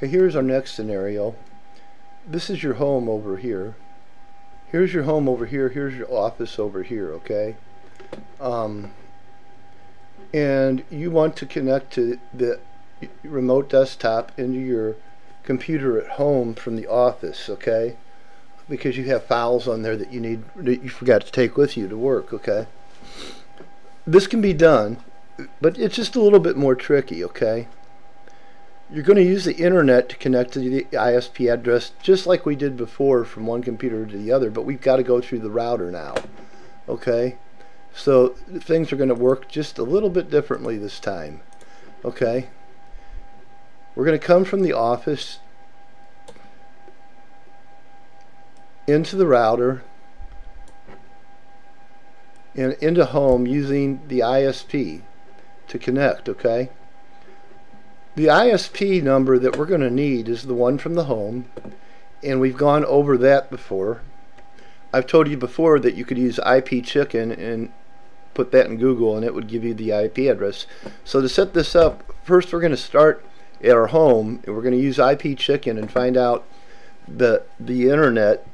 Okay, here's our next scenario. This is your home over here. Here's your home over here. Here's your office over here, okay? Um, and you want to connect to the remote desktop into your computer at home from the office, okay? Because you have files on there that you need that you forgot to take with you to work, okay? This can be done, but it's just a little bit more tricky, okay? You're going to use the internet to connect to the ISP address just like we did before from one computer to the other, but we've got to go through the router now. Okay? So things are going to work just a little bit differently this time. Okay? We're going to come from the office into the router and into home using the ISP to connect, okay? The ISP number that we're going to need is the one from the home, and we've gone over that before. I've told you before that you could use IP chicken and put that in Google and it would give you the IP address. So to set this up, first we're going to start at our home and we're going to use IP chicken and find out the the internet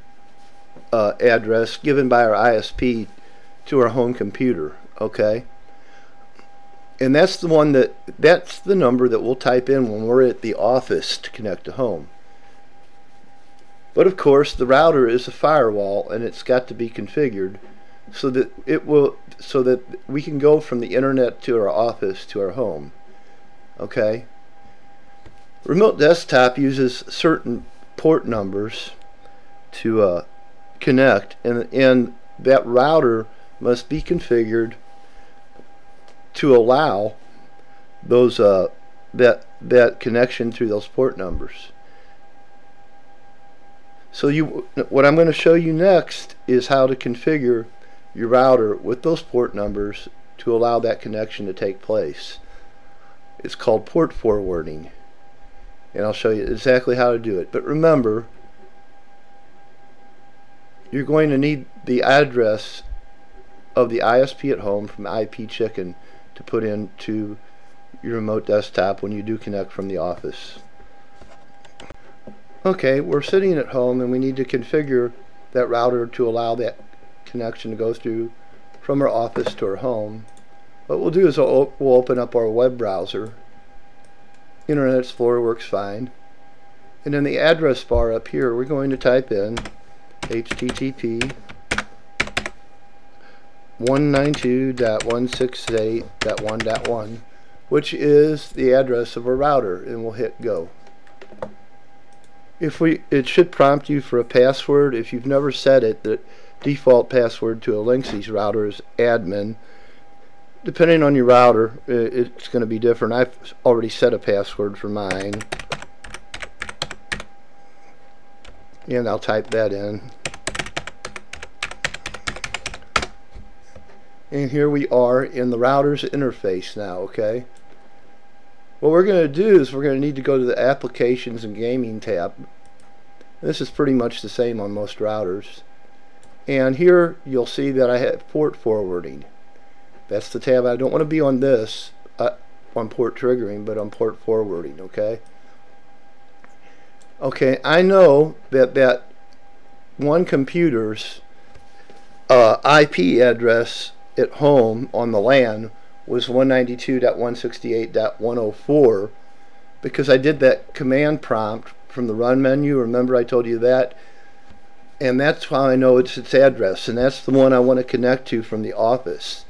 uh, address given by our ISP to our home computer. Okay and that's the one that that's the number that we'll type in when we're at the office to connect to home. But of course the router is a firewall and it's got to be configured so that it will so that we can go from the internet to our office to our home okay? Remote desktop uses certain port numbers to uh, connect and and that router must be configured to allow those uh, that that connection through those port numbers. So you, what I'm going to show you next is how to configure your router with those port numbers to allow that connection to take place. It's called port forwarding. And I'll show you exactly how to do it. But remember, you're going to need the address of the ISP at home from IP Chicken to put into your remote desktop when you do connect from the office. Okay, we're sitting at home and we need to configure that router to allow that connection to go through from our office to our home. What we'll do is we'll, open up our web browser. Internet Explorer works fine. And in the address bar up here, we're going to type in http 192.168.1.1 which is the address of a router and we'll hit go. If we it should prompt you for a password. If you've never set it the default password to a Linksys router is admin. Depending on your router it's going to be different. I've already set a password for mine. And I'll type that in and here we are in the router's interface now okay? What we're going to do is we're going to need to go to the applications and gaming tab. This is pretty much the same on most routers. And here you'll see that I have port forwarding. That's the tab I don't want to be on this uh, on port triggering but on port forwarding okay? Okay I know that that one computer's uh, IP address at home on the LAN was 192.168.104 because I did that command prompt from the run menu. Remember I told you that? And that's how I know it's its address. And that's the one I want to connect to from the office.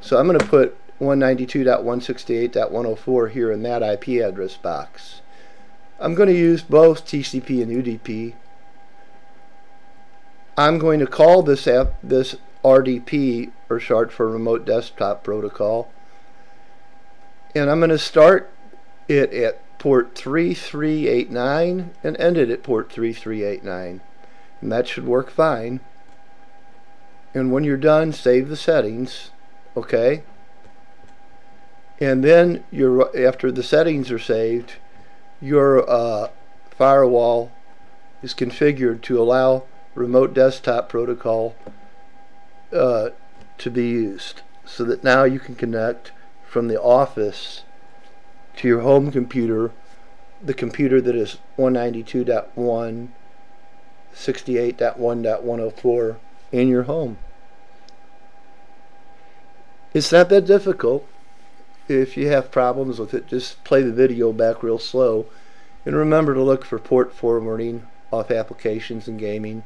So I'm going to put 192.168.104 here in that IP address box. I'm going to use both TCP and UDP. I'm going to call this app, this RDP, or short for Remote Desktop Protocol. And I'm going to start it at port 3389 and end it at port 3389. And that should work fine. And when you're done, save the settings. Okay? And then your after the settings are saved, your uh, firewall is configured to allow remote desktop protocol uh, to be used so that now you can connect from the office to your home computer the computer that is 192.1 68.1.104 in your home. It's not that difficult. If you have problems with it, just play the video back real slow. And remember to look for port forwarding off applications and gaming.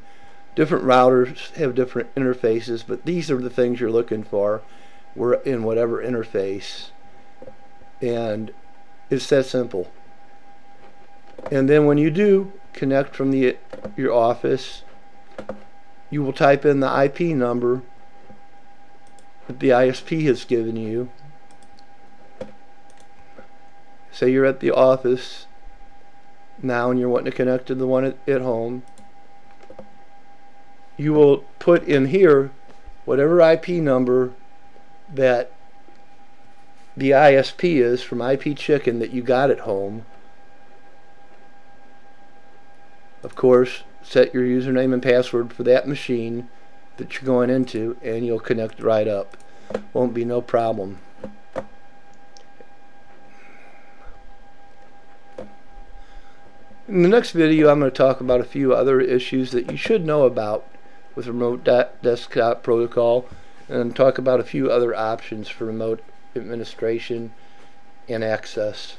Different routers have different interfaces, but these are the things you're looking for We're in whatever interface. And it's that simple. And then when you do connect from the your office, you will type in the IP number that the ISP has given you. Say you're at the office now and you're wanting to connect to the one at, at home. You will put in here whatever IP number that the ISP is from IP Chicken that you got at home. Of course, set your username and password for that machine that you're going into and you'll connect right up. Won't be no problem. In the next video I'm going to talk about a few other issues that you should know about with remote desktop protocol and talk about a few other options for remote administration and access.